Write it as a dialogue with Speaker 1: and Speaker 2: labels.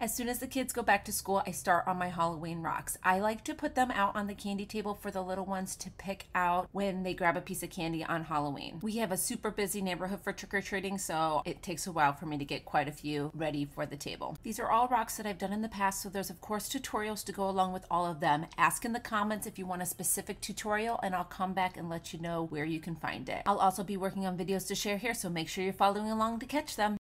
Speaker 1: As soon as the kids go back to school, I start on my Halloween rocks. I like to put them out on the candy table for the little ones to pick out when they grab a piece of candy on Halloween. We have a super busy neighborhood for trick or treating, so it takes a while for me to get quite a few ready for the table. These are all rocks that I've done in the past, so there's of course tutorials to go along with all of them. Ask in the comments if you want a specific tutorial, and I'll come back and let you know where you can find it. I'll also be working on videos to share here, so make sure you're following along to catch them.